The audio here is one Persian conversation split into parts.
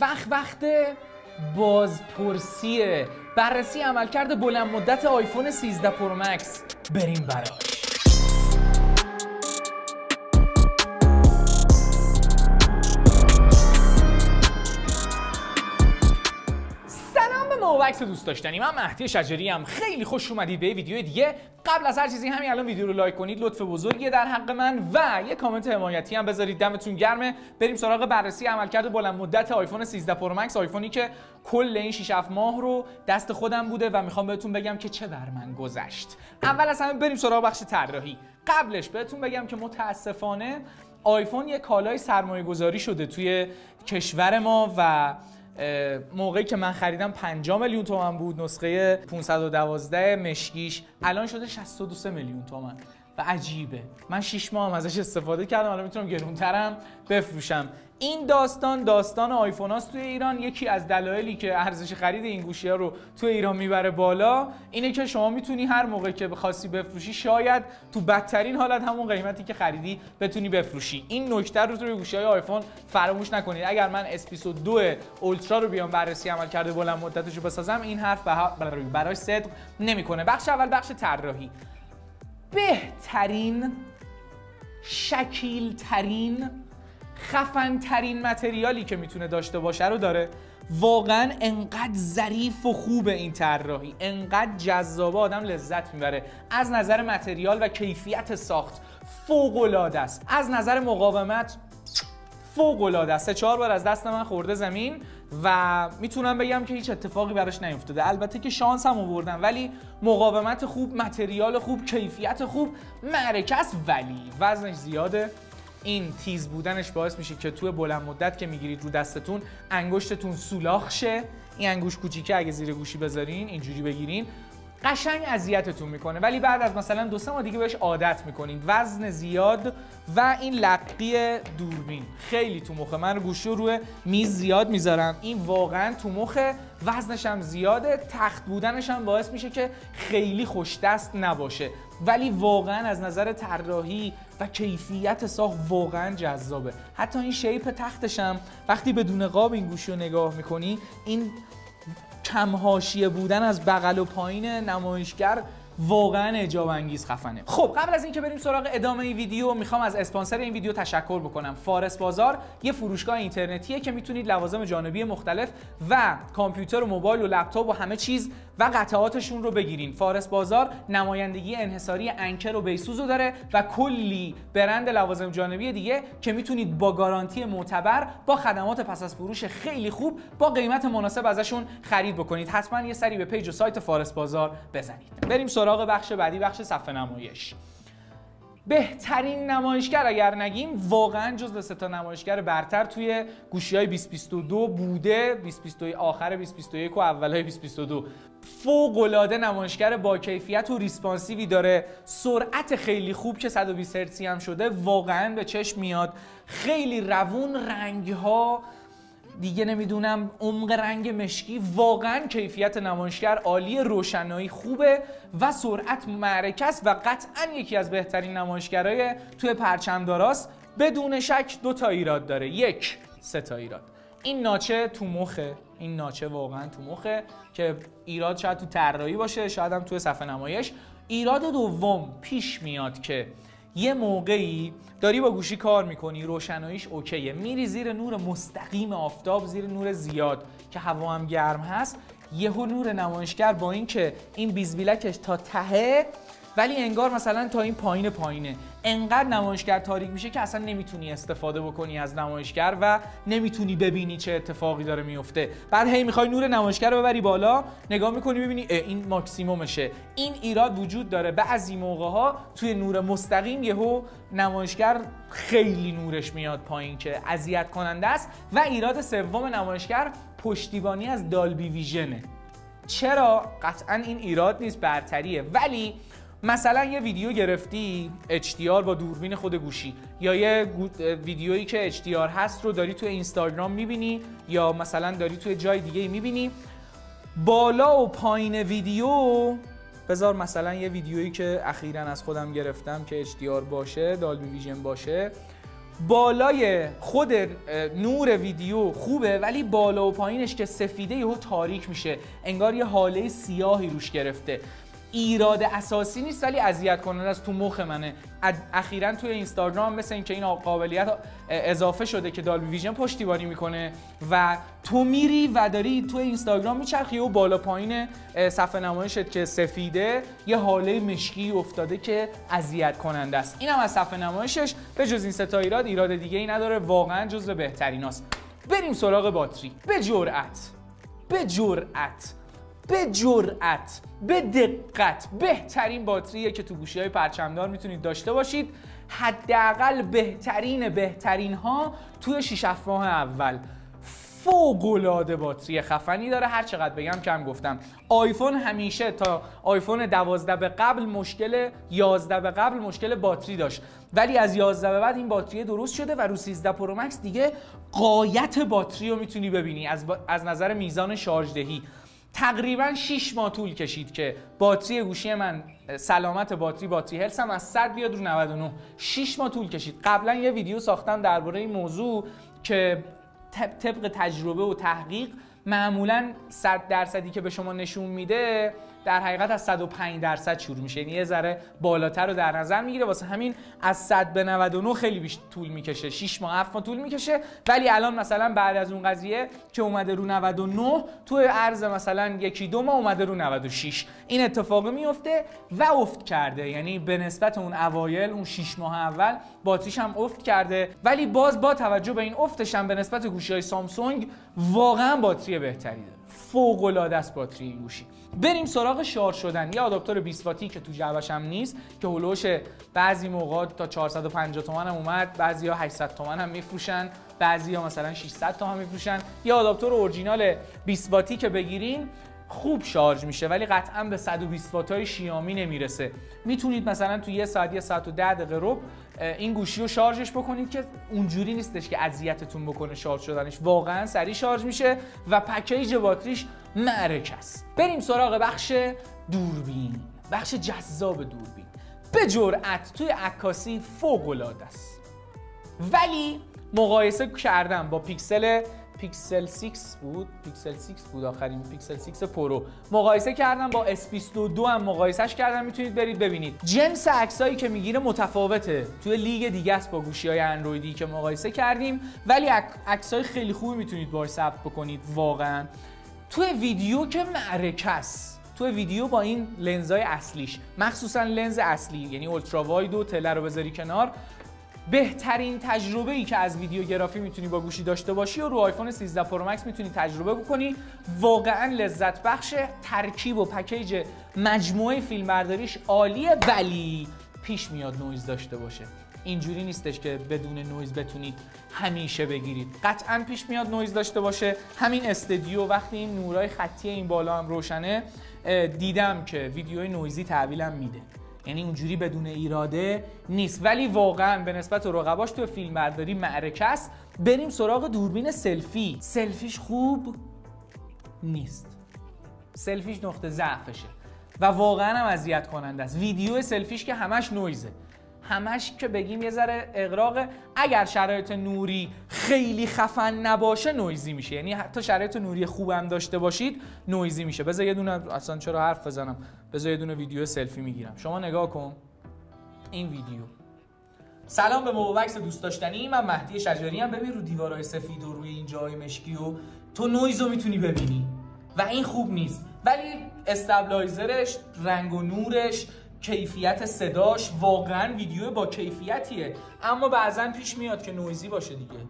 وقت وقت بازپرسی بررسی عملکرد بلند مدت آیفون 13 Pro Max. بریم براش. وکس دوست داشتنی. من مهدی شجری هم خیلی خوش اومدید به ویدیو دیگه. قبل از هر چیزی همین الان ویدیو رو لایک کنید لطف بزرگیه در حق من و یه کامنت حمایتی هم بذارید. دمتون گرمه. بریم سراغ بررسی عملکرد بلند مدت آیفون 13 Pro Max. آیفونی که کل این 6 7 ماه رو دست خودم بوده و می‌خوام بهتون بگم که چه بر من گذشت. اول از همه بریم سراغ بخش طراحی. قبلش بهتون بگم که متاسفانه آیفون یه کالای سرمایه گذاری شده توی کشور ما و موقعی که من خریدم 5 میلیون تومن بود نسخه 512 مشکیش. الان شده 62 میلیون تومن. و عجیبه. من 6 ماه هم ازش استفاده کردم الان می‌تونم گرونترم بفروشم. این داستان داستان آیفون هاست توی ایران. یکی از دلایلی که ارزش خرید این گوشی ها رو توی ایران می‌بره بالا اینه که شما می‌تونی هر موقع که بخواستی بفروشی شاید تو بدترین حالت همون قیمتی که خریدی بتونی بفروشی. این نکته رو توی گوشی های آیفون فراموش نکنید. اگر من S22 اولترا رو بیام بررسی عمل کرده بلند مدتش رو بسازم این حرف براش صدق نمی‌کنه. بخش اول بخش طراحی. بهترین شکیل ترین خفن ترین متریالی که می‌تونه داشته باشه رو داره. واقعا انقدر ظریف و خوبه این طراحی. انقدر جذابه آدم لذت می‌بره. از نظر متریال و کیفیت ساخت فوق العاده است. از نظر مقاومت فوق العاده است چهار بار از دست من خورده زمین و می‌تونم بگم که هیچ اتفاقی براش نیفتاده. البته که شانس هم آوردم ولی مقاومت خوب متریال خوب کیفیت خوب معرکه ولی وزنش زیاده. این تیز بودنش باعث میشه که توی بلند مدت که می‌گیرید رو دستتون انگشتتون سولاخ شه این انگوش کوچیکه اگه زیر گوشی بذارین اینجوری بگیرین. قشنگ اذیتتون می‌کنه. ولی بعد از مثلا دو سه ماه دیگه بهش عادت می‌کنین. وزن زیاد و این لقی دوربین. خیلی تو مخه من گوشی رو روی میز زیاد می‌ذارم. این واقعا تو مخه وزنش هم زیاده. تخت بودنش هم باعث میشه که خیلی خوش دست نباشه. ولی واقعا از نظر طراحی و کیفیت ساخت واقعا جذابه. حتی این شیپ تختش هم وقتی بدون قاب این گوشی رو نگاه می‌کنی این کم بودن از بغل و پایین نمایشگر واقعا اجاب انگیز خفنه. خب قبل از اینکه بریم سراغ ادامه این ویدیو می‌خوام از اسپانسر این ویدیو تشکر بکنم. فارس بازار یه فروشگاه اینترنتیه که می‌تونید لوازم جانبی مختلف و کامپیوتر و موبایل و لپتاپ و همه چیز و قطعاتشون رو بگیرین فارس بازار نمایندگی انحصاری Anker و Baseus رو داره و کلی برند لوازم جانبی دیگه که می‌تونید با گارانتی معتبر با خدمات پس از فروش خیلی خوب با قیمت مناسب ازشون خرید بکنید. حتما یه سری به پیج و سایت فارس بازار بزنید. بریم سراغ بخش بعدی بخش صفحه نمایش. بهترین نمایشگر اگر نگیم واقعا جز سه تا نمایشگر برتر توی گوشی های 2022 بوده. 2022 آخر 2021 و اول های 2022 فوق العاده نمایشگر با کیفیت و ریسپانسیوی داره. سرعت خیلی خوب که 120 هرتزی هم شده واقعا به چشم میاد. خیلی روون رنگ ها دیگه نمی‌دونم عمق رنگ مشکی. واقعا کیفیت نمایشگر عالی روشنایی خوبه و سرعت معرکه است و قطعا یکی از بهترین نمایشگرهای توی پرچمداراست. بدون شک دو تا ایراد داره. یک سه تا ایراد. این ناچه تو مخه. این ناچه واقعا تو مخه که ایراد شاید تو طراحی باشه شاید هم توی صفحه نمایش. ایراد دوم پیش میاد که یه موقعی داری با گوشی کار می‌کنی روشناییش اوکیه. میری زیر نور مستقیم آفتاب زیر نور زیاد که هوا هم گرم هست یهو نور نمایشگر با اینکه این بیزبیلکش تا ته ولی انگار مثلا تا این پایین پایینه. انقدر نمایشگر تاریک میشه که اصلا نمی‌تونی استفاده بکنی از نمایشگر و نمی‌تونی ببینی چه اتفاقی داره میفته. بعد هی می‌خوای نور نمایشگر رو ببری بالا نگاه می‌کنی ببینی این ماکسیمومشه. این ایراد وجود داره. بعضی موقع ها توی نور مستقیم یهو نمایشگر خیلی نورش میاد پایین که اذیت کننده است و ایراد سوم نمایشگر پشتیبانی از دالبی ویژنه. چرا؟ قطعا این ایراد نیست برتریه. ولی مثلا یه ویدیو گرفتی HDR با دوربین خود گوشی یا یه ویدیویی که HDR هست رو داری تو اینستاگرام می‌بینی یا مثلا داری توی جای دیگه می‌بینی بالا و پایین ویدیو بذار مثلا یه ویدیویی که اخیرا از خودم گرفتم که HDR باشه دالبی ویژن باشه بالای خود نور ویدیو خوبه ولی بالا و پایینش که سفیده یهو تاریک میشه انگار یه حاله سیاهی روش گرفته. ایراد اساسی نیست ولی اذیت کننده است. تو مخ منه. اخیرا توی اینستاگرام مثل اینکه این قابلیت اضافه شده که دالبی ویژن پشتیبانی می‌کنه و تو میری و داری تو اینستاگرام میچرخی و بالا پایین صفحه نمایشت که سفیده یه حاله مشکی افتاده که اذیت کننده است. اینم از صفحه نمایشش. به جز این ستا ایراد ایراد دیگه ای نداره. واقعا جزو بهتریناست. بریم سراغ باتری. به جرأت. به جرأت. به جرأت به دقت بهترین باتریه که تو گوشی های پرچمدار می‌تونید داشته باشید. حداقل بهترین بهترین ها توی 6 ماه اول. فوق باتری خفنی داره. هر چقدر بگم کم گفتم. آیفون همیشه تا آیفون 12 به قبل مشکل 11 به قبل مشکل باتری داشت. ولی از 11 به بعد این باتری درست شده و رو 13 پرو مکس دیگه قایت باتری رو می‌تونی ببینی از, از نظر میزان شارژ دهی تقریبا 6 ماه طول کشید که باتری گوشی من سلامت باتری باتری هم از 100 بیاد رو 99 6 ماه طول کشید. قبلا یه ویدیو ساختم درباره این موضوع که طبق تجربه و تحقیق معمولا 100 درصدی که به شما نشون میده در حقیقت از 105 درصد شروع میشه. یعنی یه ذره بالاتر رو در نظر می‌گیره. واسه همین از 100 به 99 خیلی بیش طول می‌کشه. 6 ماه 7 ماه طول می‌کشه. ولی الان مثلا بعد از اون قضیه که اومده رو 99 تو عرض مثلا یکی دو ماه اومده رو 96 این اتفاق میفته و افت کرده. یعنی به نسبت اون اوایل اون 6 ماه اول باتریش هم افت کرده. ولی باز با توجه به این افتش هم به نسبت گوشی های سامسونگ واقعا باتری بهتری داره. فوق العاده است باتری گوشی. بریم سراغ شارژ شدن. یه آداپتور 20 واتی که تو جعبش هم نیست که هلوش بعضی موقع تا 450 تومن هم اومد بعضی ها 800 تومن هم میفروشن بعضی ها مثلا 600 تومن میفروشن. یه آداپتور اورجینال 20 واتی که بگیرین خوب شارژ میشه ولی قطعا به 120 وات های شیامی نمی‌رسه. می‌تونید مثلا تو یه ساعت یه ساعت و 10 دقیقه رو این گوشی رو شارژش بکنید که اونجوری نیستش که اذیتتون بکنه شارژ شدنش. واقعا سریع شارژ میشه و پکیج باتریش معرک است. بریم سراغ بخش دوربین. بخش جذاب دوربین. به جرأت توی عکاسی فوق العاده است. ولی مقایسه کردم با پیکسل پیکسل 6 بود؟ پیکسل 6 بود آخرین پیکسل 6 پرو. مقایسه کردم با S22 هم مقایسهش کردم می‌تونید برید ببینید. جنس عکسایی که می‌گیره متفاوته. توی لیگ دیگه است با گوشی های اندرویدی که مقایسه کردیم. ولی عکسای خیلی خوبی می‌تونید باش ثبت بکنید واقعا. توی ویدیو که معرکه است. توی ویدیو با این لنزای اصلیش. مخصوصا لنز اصلی یعنی ultra wide و tele رو بذاری کنار. بهترین تجربه ای که از ویدیوگرافی می‌تونی با گوشی داشته باشی و رو آیفون 13 پرو مکس می‌تونی تجربه بکنی. واقعا لذت بخش ترکیب و پکیج مجموعه فیلمبرداریش عالیه ولی پیش میاد نویز داشته باشه. اینجوری نیستش که بدون نویز بتونید همیشه بگیرید. قطعا پیش میاد نویز داشته باشه. همین استدیو وقتی این نورای خطی این بالا هم روشنه دیدم که ویدیوی نویزی تحویلم میده. یعنی اونجوری بدون ایراده نیست. ولی واقعا به نسبت رقباش تو فیلم برداری معرکه است. بریم سراغ دوربین سلفی. سلفیش خوب نیست. سلفیش نقطه ضعفشه. و واقعا هم اذیت کننده است. ویدیو سلفیش که همش نویزه. همش که بگیم یه ذره اغراق اگر شرایط نوری خیلی خفن نباشه نویزی میشه. یعنی حتی شرایط نوری خوبم داشته باشید نویزی میشه. بذار یه دونه اصلا چرا حرف بزنم؟ بذار یه دونه ویدیو سلفی می‌گیرم. شما نگاه کن. این ویدیو. سلام به موبکس دوست داشتنی. من مهدی شجری هم ببین رو دیوارهای سفید و روی این جای مشکی و تو نویز رو می‌تونی ببینی. و این خوب نیست. ولی stabilizer ش رنگ و نورش کیفیت صداش واقعا ویدیو با کیفیتیه. اما بعضا پیش میاد که نویزی باشه دیگه.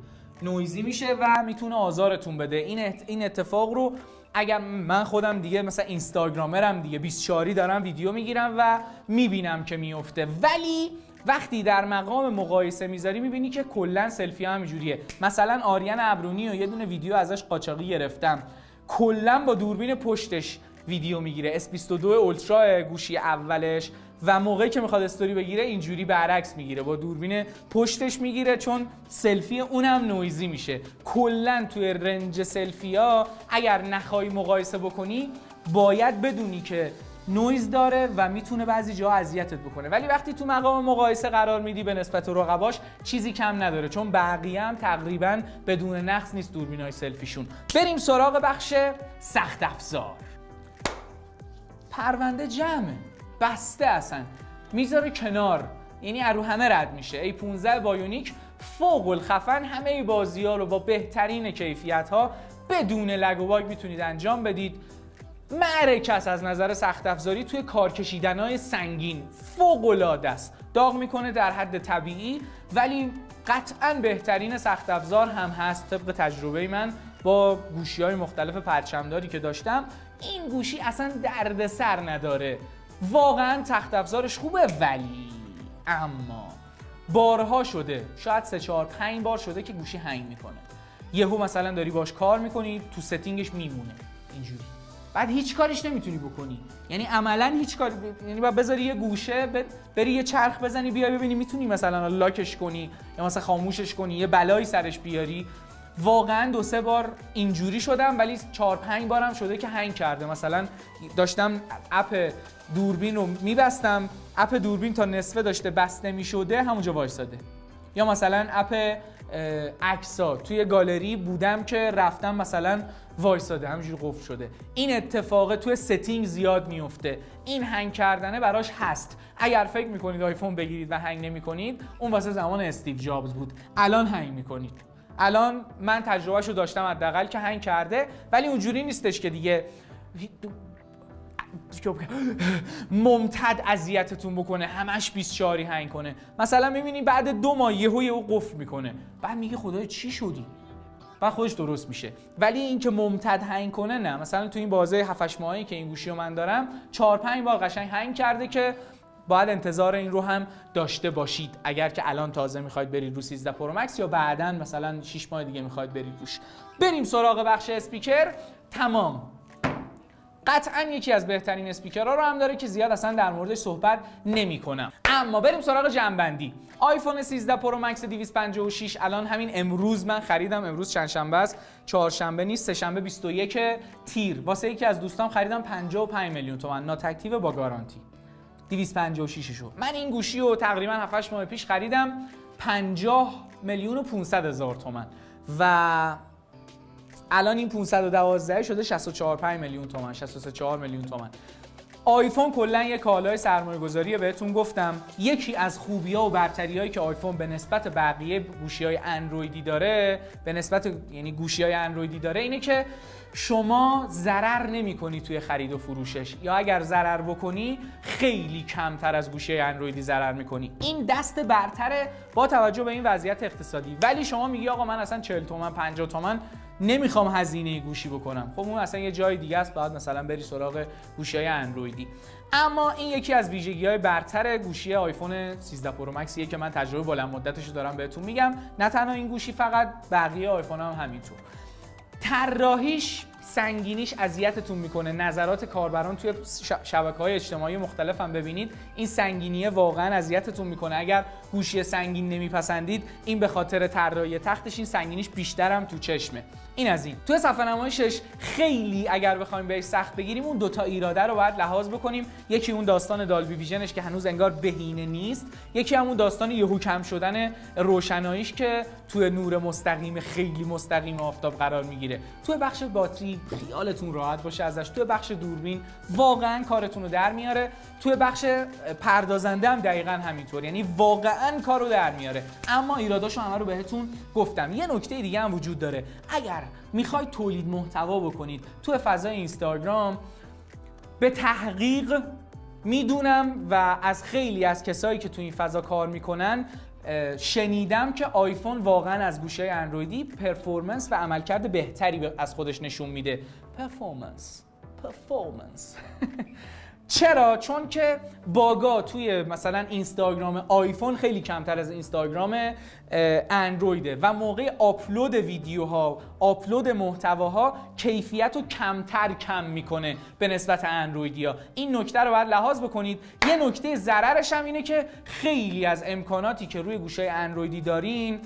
نویزی میشه و می‌تونه آزارتون بده. این این اتفاق رو اگر من خودم دیگه مثلا اینستاگرامرم دیگه 24 دارم ویدیو می‌گیرم و می‌بینم که میفته. ولی وقتی در مقام مقایسه می‌ذاری می‌بینی که کلا سلفی هم اینجوریه مثلا آریان ابرونی و یه دونه ویدیو ازش قاچاقی گرفتم. کلا با دوربین پشتش ویدیو می‌گیره. S22 اولترا گوشی اولش و موقعی که می‌خواد استوری بگیره اینجوری برعکس می‌گیره. با دوربین پشتش می‌گیره چون سلفی اونم نویزی میشه. کلا توی range سلفی ها اگر نخوای مقایسه بکنی باید بدونی که نویز داره و می‌تونه بعضی جا اذیتت بکنه. ولی وقتی تو مقام مقایسه قرار میدی به نسبت رقباش چیزی کم نداره چون بقیه هم تقریبا بدون نقص نیست دوربینای سلفیشون. بریم سراغ بخش سخت افزار پرونده جمعه. بسته اصلا. می‌ذاره کنار. یعنی رو همه رد میشه. A15 بایونیک فوق الخفن. همه بازی ها رو با بهترین کیفیت ها بدون لگ و باگ می‌تونید انجام بدید. معرکس از نظر سخت افزاری توی کار کشیدن های سنگین. فوق العاده است. داغ می‌کنه در حد طبیعی. ولی قطعا بهترین سخت افزار هم هست. طبق تجربه من با گوشی های مختلف پرچمداری که داشتم. این گوشی اصلا دردسر نداره. واقعا تخت افزارش خوبه ولی اما بارها شده شاید سه چهار پنج بار شده که گوشی هنگ می‌کنه. یهو مثلا داری باش کار می‌کنی تو ستینگش میمونه. اینجوری. بعد هیچ کاریش نمی‌تونی بکنی. یعنی عملا هیچ کار یعنی باید بذاری یه گوشه بری یه چرخ بزنی بیای ببینی می‌تونی مثلا lock ش کنی یا مثلا خاموشش کنی یه بلایی سرش بیاری. واقعا دو سه بار اینجوری شدم ولی چهار پنج بارم شده که هنگ کرده. مثلا داشتم اپ دوربین رو میبستم اپ دوربین تا نصفه داشته بسته می‌شده همونجا وایساده. یا مثلا اپ عکسا توی گالری بودم که رفتم مثلا وایساده همینجوری قفل شده. این اتفاق توی setting زیاد میفته این هنگ کردنه براش هست. اگر فکر می‌کنید آیفون بگیرید و هنگ نمی‌کنید اون واسه زمان استیو جابز بود. الان هنگ می‌کنید. الان من تجربهش رو داشتم حداقل که هنگ کرده ولی اونجوری نیستش که دیگه ممتد اذیتتون بکنه همش 24 هنگ کنه. مثلا می‌بینی بعد دو ماه یهو یهو قفل می‌کنه. بعد میگه خدای چی شدی؟ بعد خودش درست میشه. ولی اینکه ممتد هنگ کنه نه. مثلا تو این بازه 7 ماهی که این گوشی رو من دارم 4 5 بار قشنگ هنگ کرده که باید انتظار این رو هم داشته باشید. اگر که الان تازه می‌خواید برید رو 13 پرو مکس یا بعدا مثلا 6 ماه دیگه می‌خواید برید روش. بریم سراغ بخش اسپیکر. تمام. قطعا یکی از بهترین اسپیکرها رو هم داره که زیاد اصلا در موردش صحبت نمی کنم اما بریم سراغ جمع‌بندی آیفون 13 پرو مکس 256 الان همین امروز من خریدم. امروز چند شنبه است؟ چهارشنبه نیست. سه شنبه 21 تیر. واسه یکی از دوستام خریدم 55 میلیون تومن not active با گارانتی. 256 شو من این گوشی رو تقریبا 7 ماه پیش خریدم. 50 میلیون و 500 هزار تومن. و الان این 512 شده 64 5 میلیون تومن. 63 4 میلیون تومن. آیفون کلا یه کالای سرمایه گذاریه بهتون گفتم. یکی از خوبی ها و برتری هایی که آیفون به نسبت بقیه گوشی های اندرویدی داره به نسبت یعنی گوشی های اندرویدی داره اینه که شما ضرر نمی کنی توی خرید و فروشش یا اگر ضرر بکنی خیلی کمتر از گوشی اندرویدی ضرر می‌کنی. این دست برتره با توجه به این وضعیت اقتصادی. ولی شما میگی آقا من اصلا 40 تومن 50 تومن نمی‌خوام هزینه گوشی بکنم. خب اون اصلا یه جای دیگه است بعد مثلا بری سراغ گوشی های اندرویدی. اما این یکی از ویژگی های برتر گوشی آیفون 13 پرو مکسیه که من تجربه بلند مدتش رو دارم بهتون میگم. نه تنها این گوشی فقط بقیه آیفون هم همینطور. طراحیش سنگینیش اذیتتون می‌کنه. نظرات کاربران توی شبکه های اجتماعی مختلف هم ببینید این سنگینیه واقعا اذیتتون می‌کنه. اگر گوشی سنگین نمیپسندید این به خاطر طراحی تختش این سنگینیش بیشتر تو چشمه. این از این. توی صفحه نمایشش خیلی اگر بخوایم بهش سخت بگیریم اون دوتا ایراده رو باید لحاظ بکنیم. یکی اون داستان دالبی ویژنش که هنوز انگار بهینه نیست. یکی هم اون داستان یهو کم شدن روشناییش که توی نور مستقیم خیلی مستقیم آفتاب قرار می‌گیره. توی بخش باتری خیالتون راحت باشه ازش. توی بخش دوربین واقعا کارتون رو در میاره. توی بخش پردازنده هم دقیقا همینطور. یعنی واقعا کارو در میاره. اما ایراداشو همه رو بهتون گفتم. یه نکته دیگه هم وجود داره. اگر می‌خواید تولید محتوا بکنید. توی فضای اینستاگرام به تحقیق می‌دونم و از خیلی از کسایی که تو این فضا کار می‌کنن شنیدم که آیفون واقعا از گوشه اندرویدی پرفورمنس و عملکرد بهتری از خودش نشون میده. performance. performance. چرا؟ چون که باگا توی مثلا اینستاگرام آیفون خیلی کمتر از اینستاگرام اندرویده و موقع آپلود ویدیوها آپلود محتواها کیفیت رو کمتر کم می‌کنه به نسبت اندرویدی ها این نکته رو باید لحاظ بکنید. یه نکته ضررش هم اینه که خیلی از امکاناتی که روی گوشی اندرویدی دارین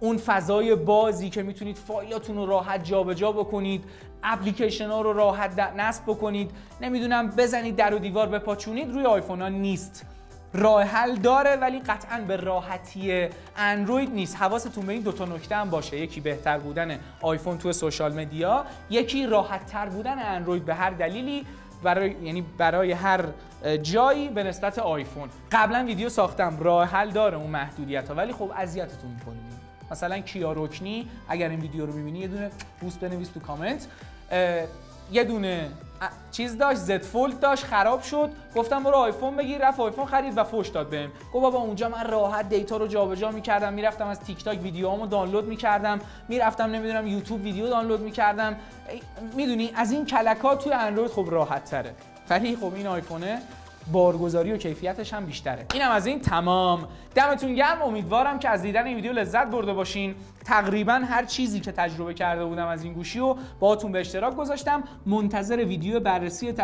اون فضای بازی که می‌تونید فایلاتون رو راحت جابجا بکنید اپلیکیشن ها رو راحت نصب بکنید. نمی‌دونم بزنید در و دیوار بپاچونید روی آیفون ها نیست. راه حل داره ولی قطعا به راحتی اندروید نیست. حواستون به این دوتا نکته هم باشه. یکی بهتر بودن آیفون تو social media یکی راحت تر بودن اندروید به هر دلیلی. برای یعنی برای هر جایی به نسبت آیفون. قبلا ویدیو ساختم. راه حل داره اون محدودیت ها ولی خب اذیتتون می‌کنه. مثلا کیا رکنی؟ اگر این ویدیو رو می‌بینی یه دونه بوست بنویس تو کامنت. یه دونه چیز داشت زد فولد داشت خراب شد. گفتم برو آیفون بگیر. رفت آیفون خرید و فوش داد بهم. گفت بابا اونجا من راحت data رو جابجا می‌کردم. می‌رفتم از تیک تاک ویدیوهامو دانلود می‌کردم. می‌رفتم نمی‌دونم یوتیوب ویدیو دانلود می‌کردم. می‌دونی از این کلکات توی اندروید خب راحت تره ولی خب این آیفونه بارگذاری و کیفیتش هم بیشتره. اینم از این تمام. دمتون گرم. امیدوارم که از دیدن این ویدیو لذت برده باشین. تقریبا هر چیزی که تجربه کرده بودم از این گوشی رو باهاتون به اشتراک گذاشتم. منتظر ویدیو بررسی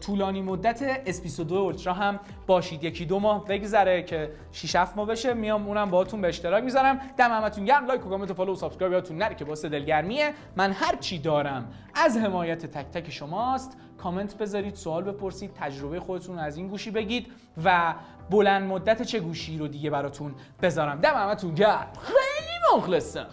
طولانی مدت S22 Ultra هم باشید. یکی دو ماه بگذره که 6 7 ماه بشه. میام اونم باهاتون به اشتراک می‌ذارم. دم همتون گرم. لایک و کامنت و فالو و سابسکرایب یادتون نره که واسه دلگرمیه. من هر چی دارم از حمایت تک تک شماست. کامنت بذارید سوال بپرسید تجربه خودتون از این گوشی بگید و بلند مدت چه گوشی رو دیگه براتون بذارم. دم همتون گرم. خیلی مخلصم.